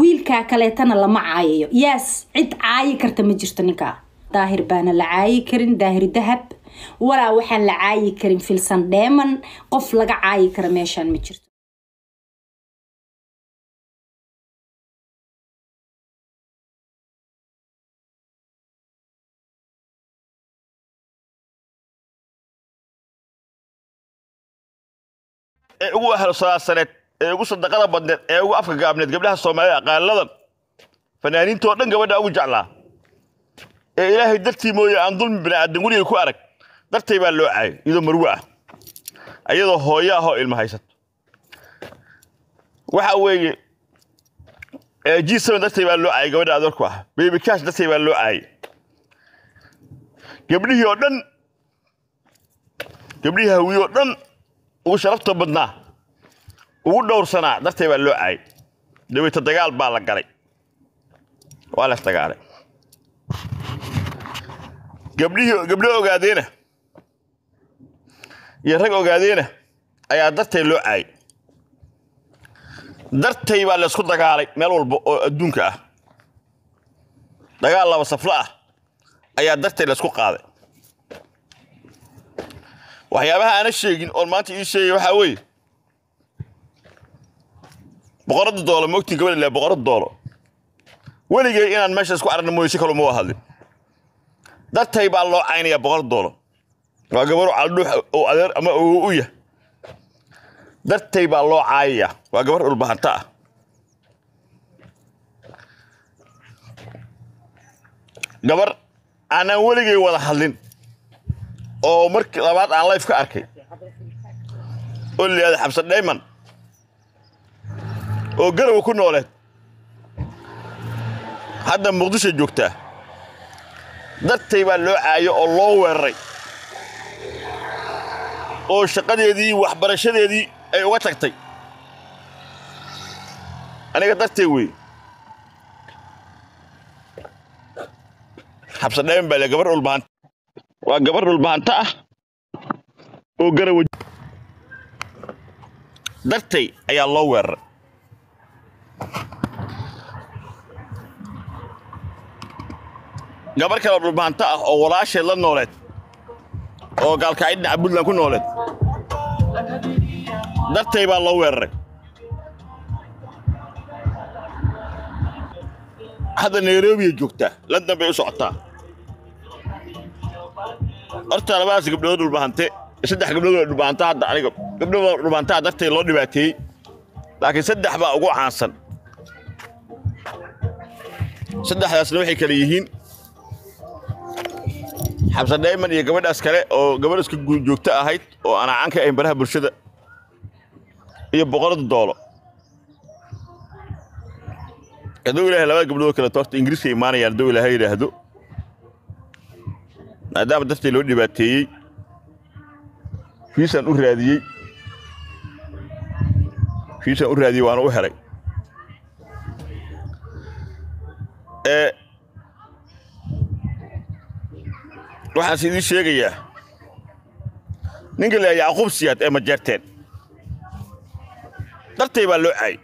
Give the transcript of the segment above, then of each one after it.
wiilkaa kaleetana lama caayayo. Yaas cid caayi karta ma jirto ninkaa daahir baana la caayi karin daahir dahab. Walaa waxaan la caayi karin filsan dheeman. Qof laga caayi kara meeshaan ma jirto. Ugu ahlsalaasaneed ee ugu sadaqada badneed ee ugu afka gaabneed gabdhaha soomaalida qaaladan fanaaniintoo dhan gabadha ugu jeclaa ee ilaahay dartii mooye aan dulmi bini'aadan weliga ku arag dartay baa loo caayay iyadoo marwe ah. Ayadoo hooyo ah oo ilmo haysato. Waxa weeye g seven dartay baa loo caayay gabadha adoorku ah. Baby cash dartay baa loo caayay. Gabdhihii oo dhan gabdhihii hawiye oo dhan ugu sharafta badnaa ugu dhowrsanaa dartay baa loo caayay daweyta dagaal baa la galay. Waa las dagaalay gabdhihii gabdho ogaadeena iyo rag ogaadeena ayaa dartay loo caayay dartay baa laysku dagaalay meel walba oo adduunka ah. Dagaal laba saflo ah ayaa dartay laysku qaaday. Waxyaabaha aana sheegin oon maanta ii sheegay waxaa weeye boqorada doolo ma ogtiin gabadha ilaa boqorada doolo. Weligay inaan meeshaas ku aragna mooye si kaloo ma waa hadlin. Dartay baa loo caynayaa boqorada doolo. Waa gabaru caldhuux oo adeer ama u yah dartay baa loo caayayaa. Waa gabar ulbahanta ah. Gabar aanaan weligay wada hadlin. Oo markii labaad aan life ka arkay. Oo layihahda xabsan dhayman oo garowa ku nooleed. Hadda muqdisho joogtaa dartay baa loo caayo oo loo weeraray. Oo shaqadeedii waxbarashadeedii ay uga tagtay. Aniga dartay wey xabsan dhayman baa le gabar ulbahanta waa gabar dhulbahanta ah oo garawa dartay ayaa loo weeraray gabar kale oo ah oo walaasheed la nooleed oo gaalkacyo dhinaca puntland ku nooleed. Dartay baa loo weeraray. Hadda nairobiyay joogtaa london bay u socotaa horta labadaas gabdhood dhulbahante saddex gabdhood oo dhulbahanta hadda aniga gabdhood dhulbahantaa dartay loo dhibaateeyey laakiin saddex baa ugu caansan. Saddexdaasna waxay kale yihiin xabsan dhayman iyo gabadhaas kale oo gabadh iska joogto ahayd oo aan caan ka ahayn baraha bulshada iyo boqorada doolo. Hadduu ilaahay labada gabdhood kale toorta ingiriiska imaanayaan hadduu ilaahay yidhaahdo maadaama dartii loo dhibaateeyey fiisaan u raadiyey fiisaan u raadiyey waana u helay ee waxaas idiin sheegayaa ninka la yacquub siyaad ee majeerteen dartay baa loo caayay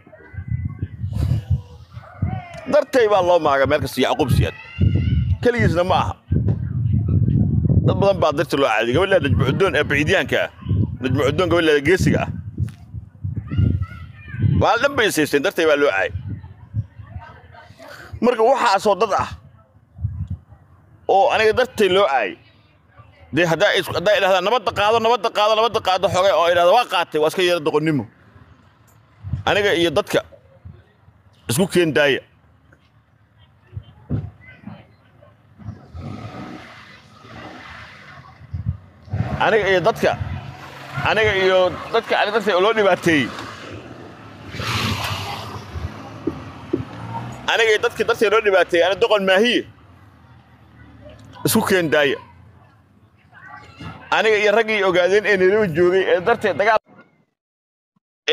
dartay baa loo maaga meel kasta yacquub siyaad. Keligiisna ma aha. Dad badan baa darti loo caadiy gabadheeda najmucudoon ee baciidyaanka ah najmucudoon gabadheeda geesiga. Ah maal dhan bay saysteen dartay baa loo caayay marka waxaasoo dad ah oo aniga dartay loo caayay dee haddaa idhahdaan nabadda qaado nabadda qaado nabadda qaado xogay oo idhahda waa qaatay waa iska yeera doqonnimo. Aniga iyo dadka isku keen daaya. Aniga iyo dadka aniga iyo dadka aniga dartay loo dhibaateeyey aniga iyo dadka dartay loo dhibaateeyey ana doqon maahiye isku keen daaya aniga iyo raggii ogaadeen ee nairobi joogay ee darteed dagaal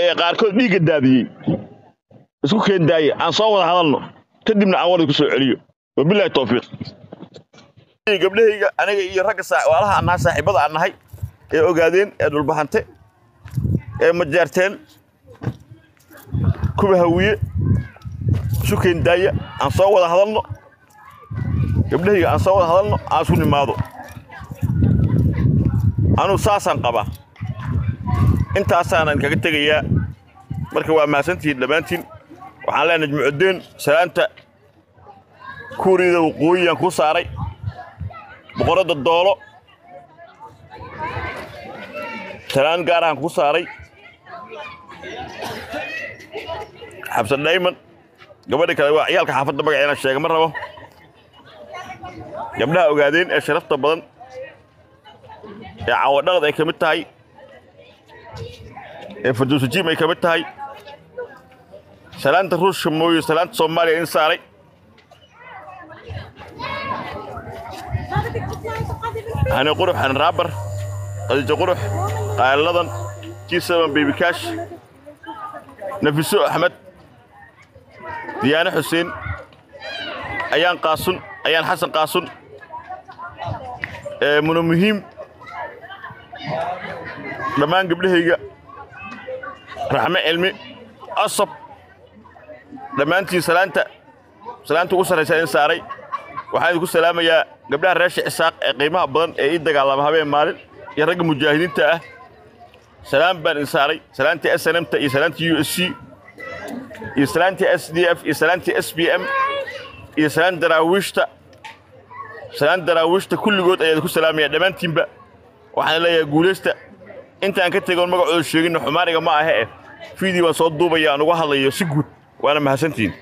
ee qaarkood dhiigga daadiyey. Isku keen daaya aan soo wada hadalno. Kadibna aan warad ku soo celiyo. Wabilaahi towfiiq gabdhahayga aniga iyo ragga waalaha aan nahay saaxiibada aan nahay ee ogaadeen ee dhulbahante ee majeerteen kuwa hawiye isu keendaaya aan soo wada hadalno gabdhahayga aan soo wada hadalno aan isu nimaado. Anuu saasaan qabaa. Intaasaanan kaga tegayaa. Marka waa mahadsantihiin dhammaantiin waxaan leenahay najmucuddeen salaanta kuuriyada waqooyiyaan ku saaray. Boqoradda doolo. Salaan gaarahan ku saaray. Xabsan dhayman gabadha kale waa ciyaalka xaafadda magaceena sheega ma rabo gabdhaha ogaadeen ee sharafta badan ee cawadhalad ay ka mid tahay ee farduusajiim ay ka mid tahay salaanta ruushka mooye salaanta soomaaliya in saaray hani qurux hani raabar khadiijo qurux qaaladan jisaban beybikaash nafiso axmed diyaane xuseen ayaan qaasun ayaan xasan qaasun muna muhiim. Dhammaan gabdhahayga. Raxme cilmi. Asab. Dhammaantiin salaanta. Salaanta ugu sarraysa in saaray. Waxaan idinku salaamayaa gabdhaha reesha cisaaq ee qiimaha badan ee ii dagaalama habeen maalin iyo ragga mujaahidiinta ah. Salaan baan in saaray. Salaantii s n m ta iyo salaantii u s c iyo salaantii s d f iyo salaantii s b m iyo salaan daraawiishta salaan daraawiishta kulligood ayaan ku salaamayaa dhammaantiinba waxaan leeyahay guulaysta intaan ka tegoon magacooda sheeginna xumaaniga ma ahe eh fiidii baan soo duubaya aan uga hadlayo si guud waana mahadsantihiin